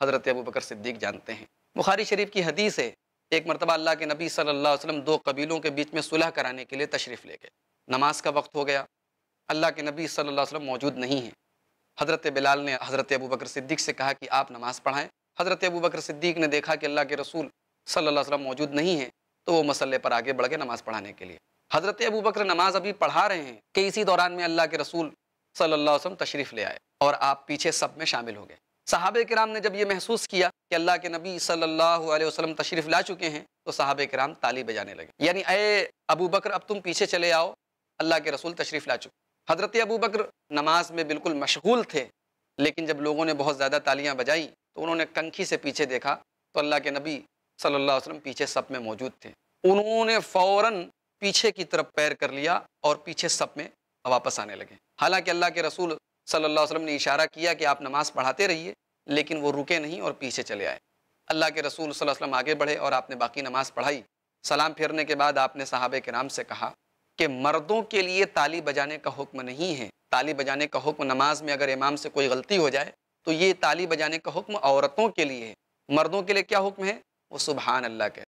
हज़रत अबू बकर सिद्दीक जानते हैं। बुखारी शरीफ की हदीस है, एक मरतबा अल्लाह के नबी सल्लल्लाहु अलैहि वसल्लम दो कबीलों के बीच में सुलह कराने के लिए तशरीफ़ ले गए। नमाज़ का वक्त हो गया, अल्लाह के नबी सल्लल्लाहु अलैहि वसल्लम मौजूद नहीं हैं। हज़रत बिलाल ने हज़रत अबू बकर सिद्दीक से कहा कि आप नमाज़ पढ़ाएँ। हज़रत अबू बकर सिद्दीक ने देखा कि अल्लाह के रसूल सल्लल्लाहु अलैहि वसल्लम मौजूद नहीं है तो वो मसल्ले पर आगे बढ़ गए नमाज़ पढ़ाने के लिए। हज़रत अबू बकर नमाज़ अभी पढ़ा रहे हैं कि इसी दौरान में अल्लाह के रसूल सल्लल्लाहु अलैहि वसल्लम तशरीफ़ ले आए और आप पीछे सब में शामिल हो गए। साहब कराम ने जब ये महसूस किया कि अल्लाह के नबी सल्लल्लाहु अलैहि वसल्लम तशरीफ़ ला चुके हैं तो साहब कराम ताली बजाने लगे। यानी अय अबू बकर, अब तुम पीछे चले आओ। अल्लाह के रसूल तशरीफ़ ला चुके हज़रत अबू बकर नमाज़ में बिल्कुल मशगूल थे, लेकिन जब लोगों ने बहुत ज़्यादा तालियाँ बजाई तो उन्होंने कंखी से पीछे देखा तो अल्लाह के नबी सल्ला वसलम पीछे सब में मौजूद थे। उन्होंने फ़ौर पीछे की तरफ़ पैर कर लिया और पीछे सब में वापस आने लगे। हालाँकि अल्लाह के रसूल सल्लल्लाहु अलैहि वसल्लम ने इशारा किया कि आप नमाज़ पढ़ाते रहिए, लेकिन वो रुके नहीं और पीछे चले आए। अल्लाह के रसूल सल्लल्लाहु अलैहि वसल्लम आगे बढ़े और आपने बाकी नमाज़ पढ़ाई। सलाम फेरने के बाद आपने साहब के नाम से कहा कि मर्दों के लिए ताली बजाने का हुक्म नहीं है। ताली बजाने का हुक्म नमाज़ में अगर इमाम से कोई गलती हो जाए तो ये ताली बजाने का हुक्म औरतों के लिए है। मर्दों के लिए क्या हुक्म है? वो सुबहान अल्लाह कह